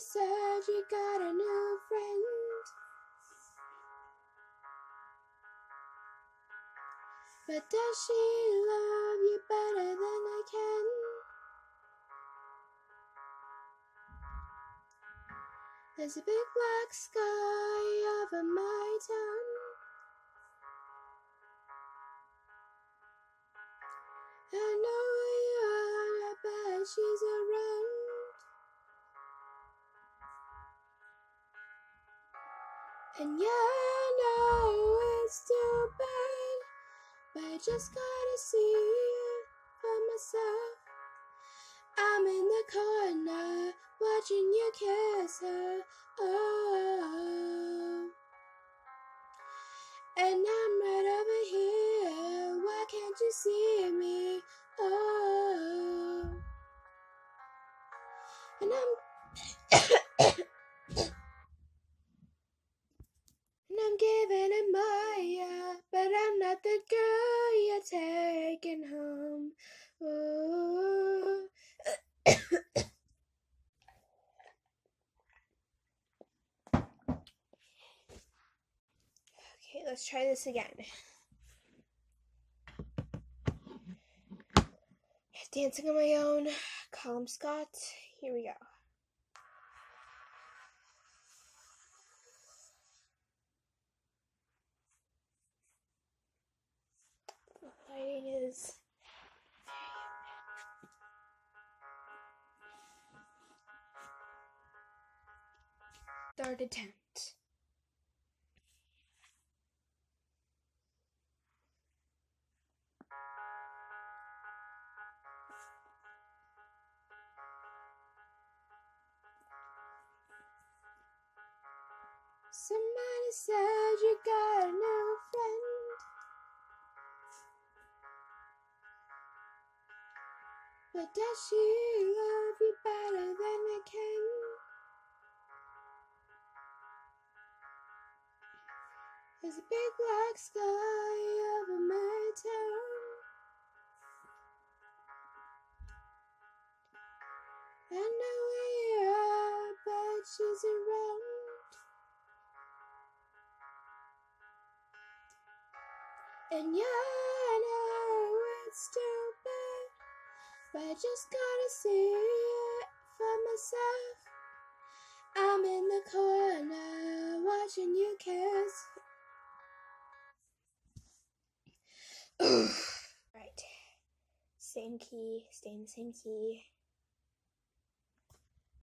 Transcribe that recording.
said you got a new friend. But does she love you better than I can? There's a big black sky over my town. I know you are, I bet she's around. And yeah, I know it's too bad, but I just gotta see it for myself. I'm in the corner watching you kiss her. Oh. And I'm right over here. Why can't you see me? Oh. And I'm. And I'm giving it my all, but I'm not the girl you're taking home. Ooh. okay, let's try this again. Dancing on my own, Calum Scott. Here we go. Lighting is. Third attempt. Somebody said you got a new friend. But does she love you better than I can? There's a big black sky over my town. I know you are, but she's around. And yeah, I know it's stupid, but I just gotta see it for myself. I'm in the corner watching you kiss. right, same key, stay in the same key.